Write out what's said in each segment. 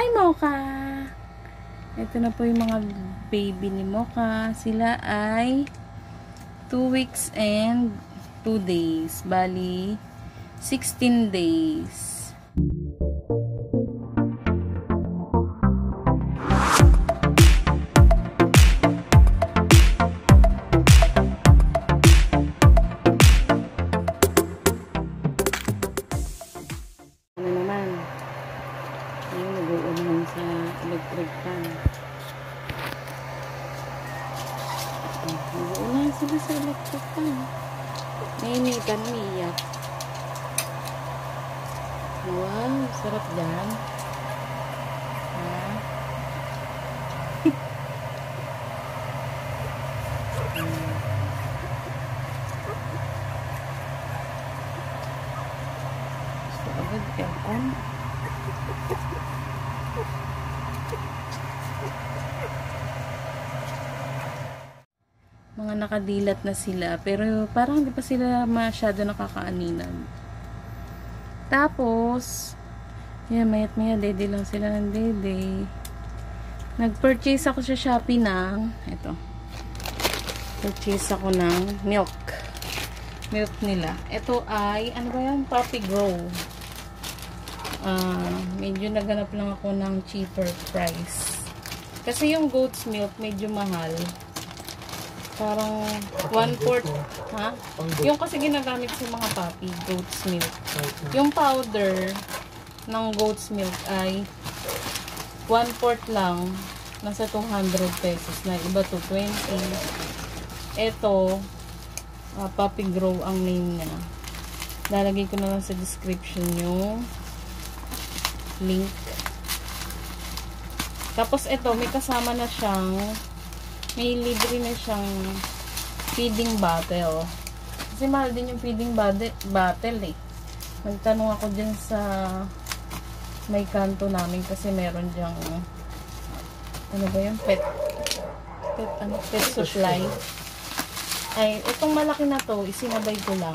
Hi, Mocha! Ito na po yung mga baby ni Mocha. Sila ay 2 weeks and 2 days. Bali, 16 days. Wow, sarap dyan. Ha? Hmm. Gusto agad aircon. Mga nakadilat na sila. Pero parang hindi pa sila masyado nakakaaninan. Tapos, yan, mayat maya, dede lang sila ng dede. Nag-purchase ako sa Shopee ng, ito, purchase ako ng milk. Milk nila. Ito ay, ano ba yan? Puppy Grow. Ah, medyo naganap lang ako ng cheaper price. Kasi yung goat's milk medyo mahal. Parang one-fourth, ha? Yung kasi ginagamit sa mga puppy, goat's milk. Yung powder ng goat's milk ay one-fourth lang, nasa 200 pesos na. Iba to 20. Ito, uh, Puppy Grow ang name niya. Lalagay ko na lang sa description yung link. Tapos ito, may kasama na siyang may libre na siyang feeding bottle. Kasi mahal din yung feeding bottle, eh. Nagtanong ako dyan sa may kanto namin kasi meron dyang ano ba yun? Pet pet, ano, pet supply. Ay, itong malaki na to, isinabay ko lang.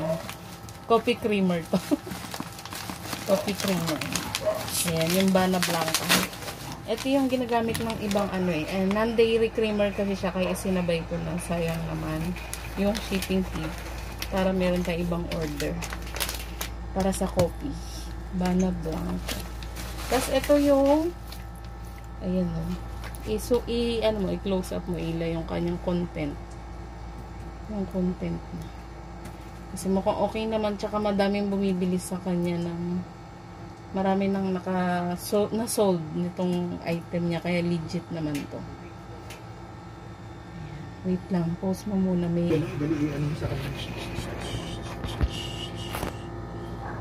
Coffee creamer to. Coffee creamer. Ayan, yung Bana Blanca. Ito yung ginagamit ng ibang ano eh. And non-dairy creamer kasi siya kaya isinabay ko lang. Sayang naman yung shipping fee. Para meron tayong ibang order. Para sa coffee. Bana Blanca. Tapos ito yung ayan o. I, so, i, ano mo, i-close up mo ila yung kanyang content. Yung content na. Kasi mukhang okay naman. Tsaka madaming bumibili sa kanya ng marami nang naka so, na sold nitong item niya kaya legit naman to. Wait lang pause mo muna may.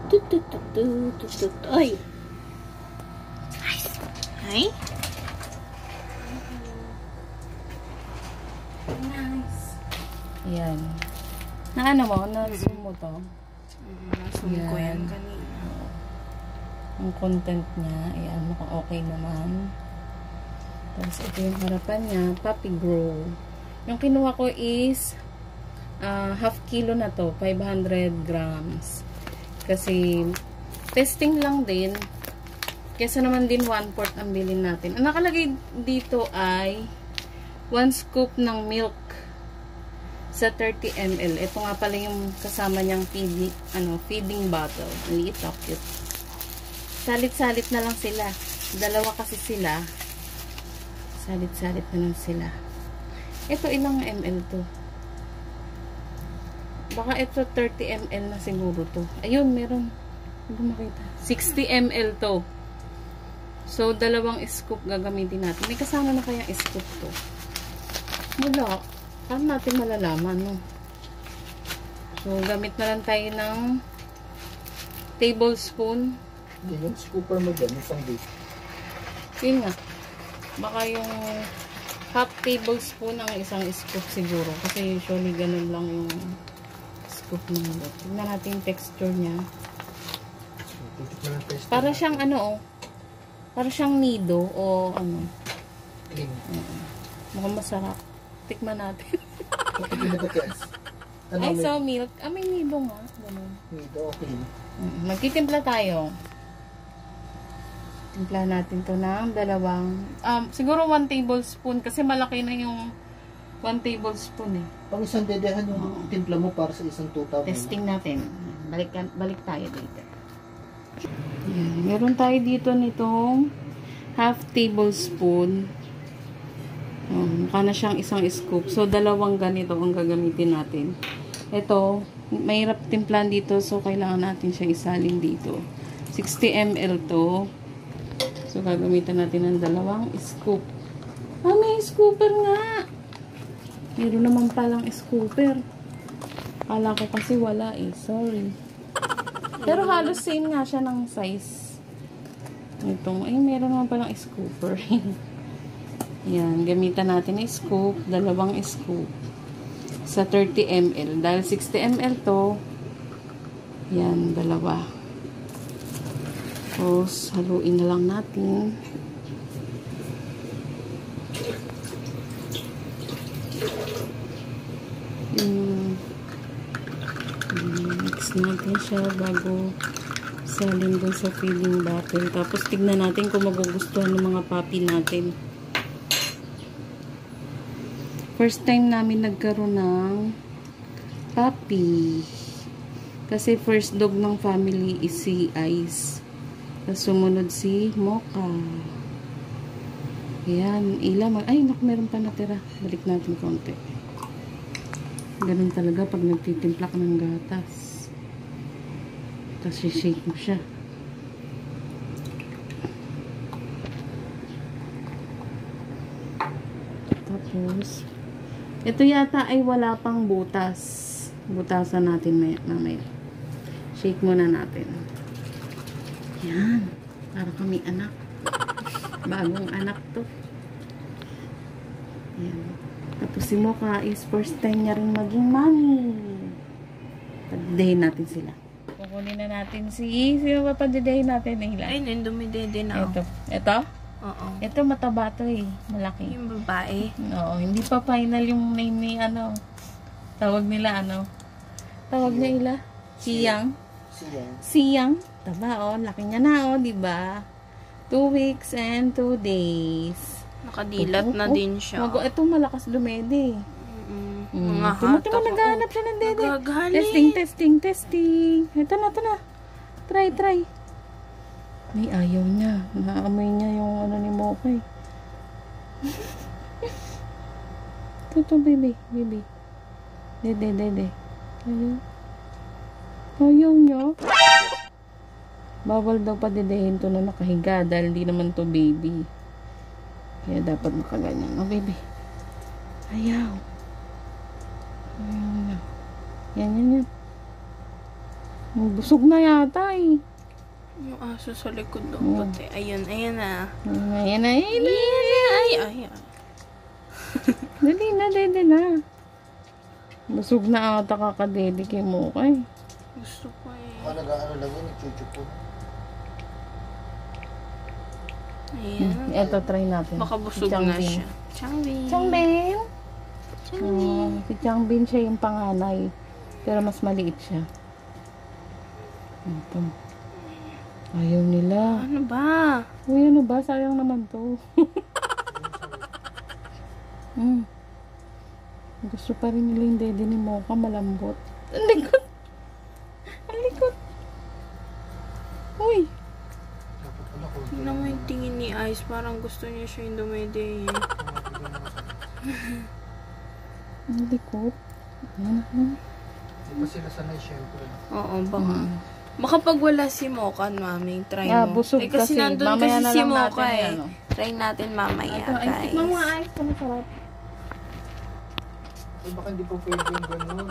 Tut tut tut tut tut ay! Ay! Nice. Yan na ano mo na zoom mo to? Nasum ko Yan. yan kanina. Ang content niya, ayan, mukhang okay naman. Tapos, ito yung harapan niya, Puppy Grow. Yung kinuha ko is, ah, half kilo na to, 500 grams. Kasi, testing lang din. Kesa naman din 1 fourth ang bilhin natin. Ang nakalagay dito ay 1 scoop ng milk sa 30 ml. Ito nga pala yung kasama niyang feeding, ano, feeding bottle. Ang liit, oh, cute. Salit-salit na lang sila. Dalawa kasi sila. Salit-salit na lang sila. Ito, ilang ml to? Baka ito 30 ml na siguro to. Ayun, meron. Hindi makita. 60 ml to. So, dalawang scoop gagamitin natin. May kasama na kaya scoop to? Wala. Paano natin malalaman, no? So, gamit na lang tayo ng tablespoon Hindi, yung scooper mo dyan, yung pang date. Yun nga. Baka yung half tablespoon ang isang scoop siguro. Kasi usually ganun lang yung scoop ng milk. Tignan natin yung texture niya. Para siyang ano oh. Para siyang nido o ano. Clean. Mukhang masarap. Tikman natin. Ano, Ay, may- so milk. Ah, may nido nga. Ganun. Dito, okay. Magtitimpla tayo. Timpla natin to ng dalawang, um, siguro 1 tablespoon kasi malaki na yung 1 tablespoon eh. Pang isang dedehan yung timpla mo para sa isang tuta. Testing natin. Balik, balik tayo dito. Yan. Meron tayo dito nitong half tablespoon. Um, mukha na siyang isang scoop. So, dalawang ganito ang gagamitin natin. Ito, mahirap timplan dito. So, kailangan natin siya isalin dito. 60 ml to. So, gagamitan natin ng dalawang scoop. Ah, may scooper nga! Meron naman palang scooper. Kala ko kasi wala eh. Sorry. Pero halos same nga siya ng size. Itong, ay meron naman palang scooper. Yan, gamitan natin ng scoop. Dalawang scoop. Sa 30 ml. Dahil 60 ml to, yan, dalawa. Tapos, haluin na lang natin. Yung mix natin siya bago salin dun sa feeding bottle. Tapos tignan natin kung magugustuhan ng mga papi natin. First time namin nagkaroon ng papi. Kasi first dog ng family is si Ice. Tapos sumunod si Mocha. Ayan, ila mag... Ay, naku, meron pa natira. Balik natin konti. Ganun talaga pag nagtitimpla ka ng gatas. Tapos shake mo siya. Tapos, ito yata ay wala pang butas. Butasan natin may, mamaya. Shake muna natin. Yan. Para kami anak. Bagong anak to. Yan. Tapos si Mocha is first time niya rin maging mommy. Pagdahin natin sila. Kukunin na natin si... Sino ba pagdahin natin? Nahila. Ay, dumidede na Ito. Ito? Oo. Ito mataba to eh. Malaki. Yung babae. Oo, hindi pa final yung name ni ano. Tawag nila ano. Tawag niya ila. Siyang. Siya. Siyang. Taba oh, laki niya na oh, di ba? Two weeks and two days. Nakadilat na Oh, din siya. Mag ito malakas dumede. Mm, Mm. Mga hata timo, naghahanap siya ng dede. Nagagali. Testing, testing, testing. Ito na, ito na. Try, try. May ayaw niya. Naamoy niya yung ano ni Mokoy. ito, ito, baby. Baby. Dede, dede. Ayaw. Ayaw niya. Bawal daw pa dedehin to na nakahiga dahil hindi naman to baby. Kaya dapat nakaganyan. Oh, baby. Ayaw. Ayaw na. Yan, yan, yan. Busog na yata eh. Yung aso sa likod Mm. doon. Pati. Ayun, ayun na. Ayan na, ayan na. Ay, ay, ay. Dali na, dede na. Busog na ata kakadede kay Mokay. Gusto ko eh. Mga nag-ano lang yun, chuchu po. Ayan. Ito, try natin. Baka busog Si na Changbin. siya. Changbin. Changbin. Changbin. Oh, si Changbin siya yung panganay. Pero mas maliit siya. Ito. Ayaw nila. Ano ba? Uy, ano ba? Sayang naman to. mm. Gusto pa rin nila yung dede ni Mocha malambot. Ang likot. Ang likot. Uy. Dapat pala ko. Tingnan mo yung Ice. Parang gusto niya siya yung dumede. Ang likot. Ayan. ayan. Di ba sila sanay syempre? Oo, baka. Baka pag wala si Mocha, mami, try Ah, mo. busog eh, kasi, kasi. nandun Mamaya kasi na si natin, eh. ano. Try natin mamaya, Ito, ay, guys. tikman mo nga ayos kung masarap. Eh, baka hindi po pwede yung ganun.